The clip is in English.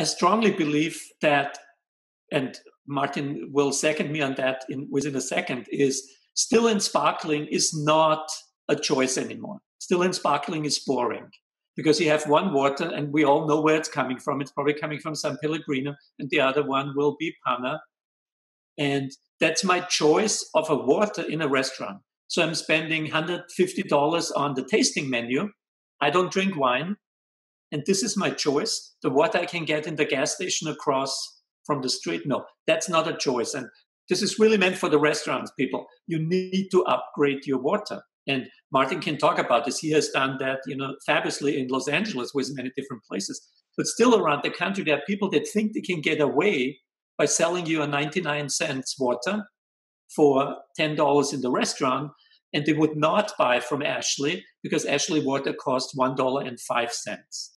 I strongly believe that, and Martin will second me on that in, within a second, is still and sparkling is not a choice anymore. Still and sparkling is boring because you have one water and we all know where it's coming from. It's probably coming from San Pellegrino, and the other one will be Panna. And that's my choice of a water in a restaurant. So I'm spending $150 on the tasting menu. I don't drink wine. And this is my choice. The water I can get in the gas station across from the street. No, that's not a choice. And this is really meant for the restaurants people. You need to upgrade your water. And Martin can talk about this. He has done that, you know, fabulously in Los Angeles with many different places. But still around the country, there are people that think they can get away by selling you a 99 cents water for $10 in the restaurant. And they would not buy from Ashley because Ashley water costs $1.05.